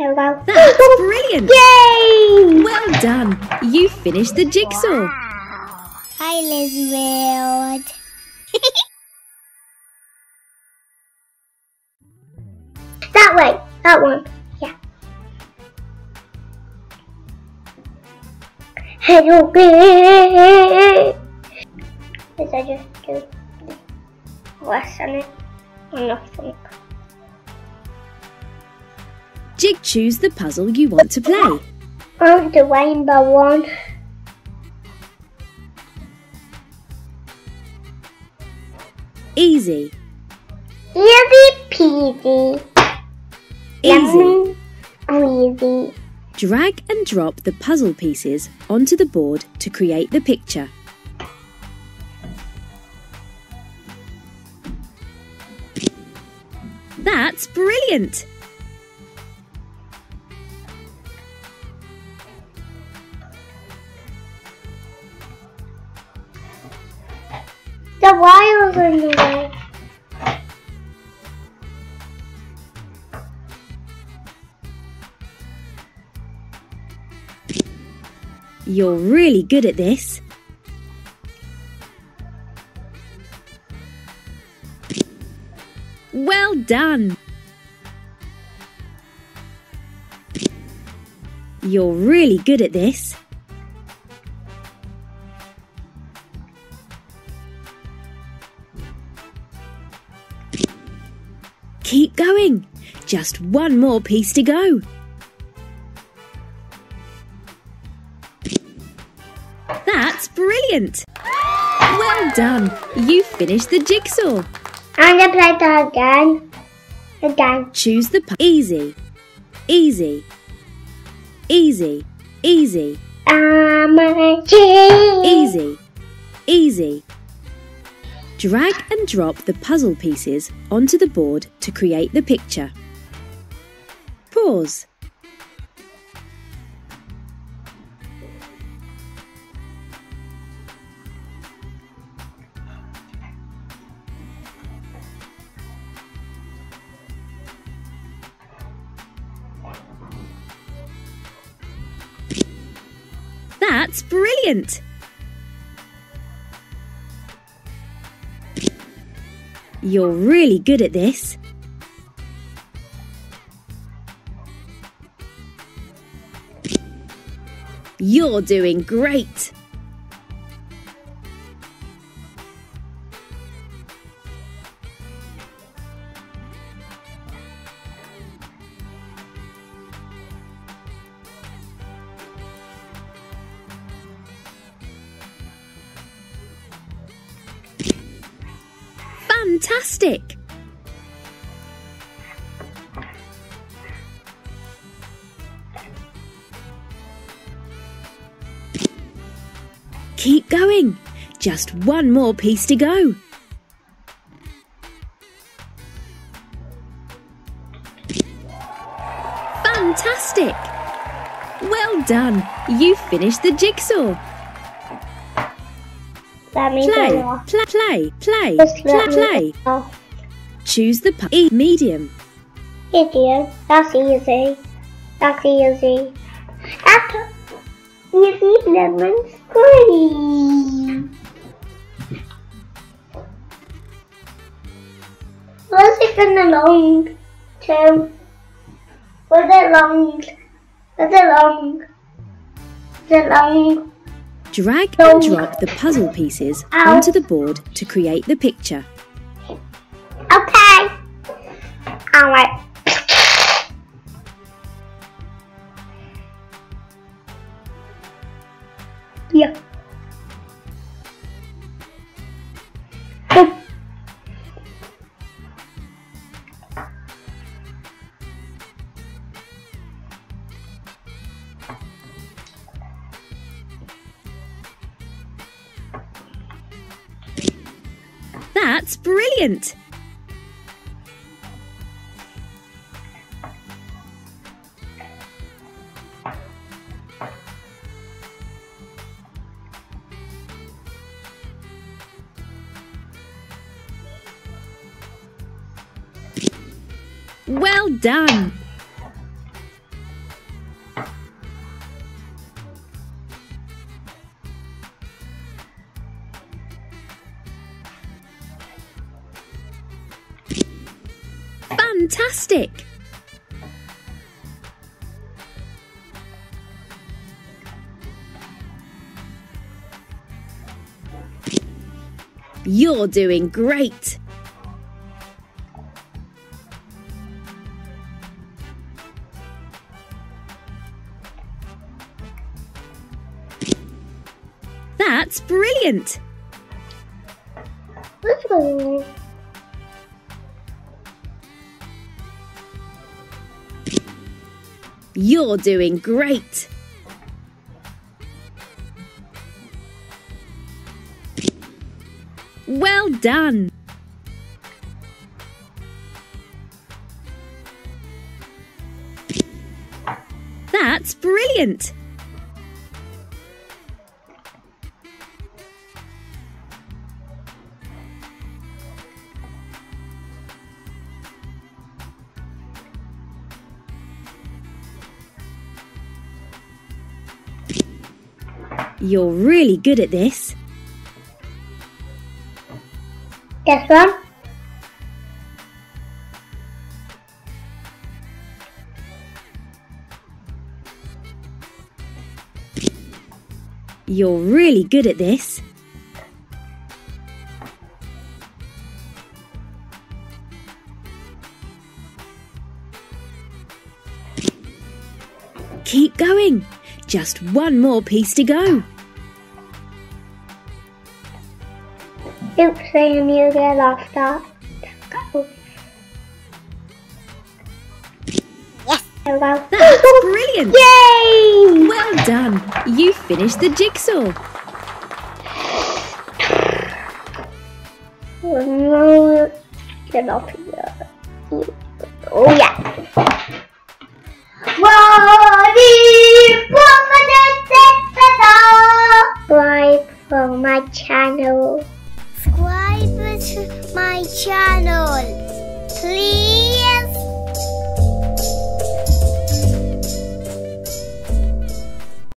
Go. That's brilliant! Yay! Well done! You finished the jigsaw. Hi, Liz World. that way. That one. Yeah. Hello, Yes, I just do less on it or nothing. Jig, choose the puzzle you want to play. I want the rainbow one. Easy, Easy peasy. easy. Squeezy. Drag and drop the puzzle pieces onto the board to create the picture. That's brilliant! Way. You're really good at this. Well done! You're really good at this. Keep going. Just one more piece to go. That's brilliant! Well done! You finished the jigsaw. I'm gonna play that again. Again. Choose the easy, easy, easy, easy, easy, easy. Drag and drop the puzzle pieces onto the board to create the picture. Pause. That's brilliant! You're really good at this. You're doing great! Fantastic! Keep going. Just one more piece to go. Fantastic! Well done. You finished the jigsaw. Let me Play, play, play, play, Just play, play. Choose the E medium. Idiot. That's easy. That's easy. That's easy lemon squeeze. What's it gonna long to? Was it long? Was it long? Was it long? Drag and drop the puzzle pieces um, onto the board to create the picture. Okay. Alright. Yeah. That's brilliant! Well done! Fantastic! You're doing great! That's brilliant! Let's go. You're doing great! Well done! That's brilliant! You're really good at this. This one. You're really good at this. Keep going. Just one more piece to go. Oops, I knew get off that. Go. Yes. Oh, go. That's brilliant. Yay! Well done. You finished the jigsaw. Oh. Get off here. Oh yeah. My channel. subscribe to my channel. Please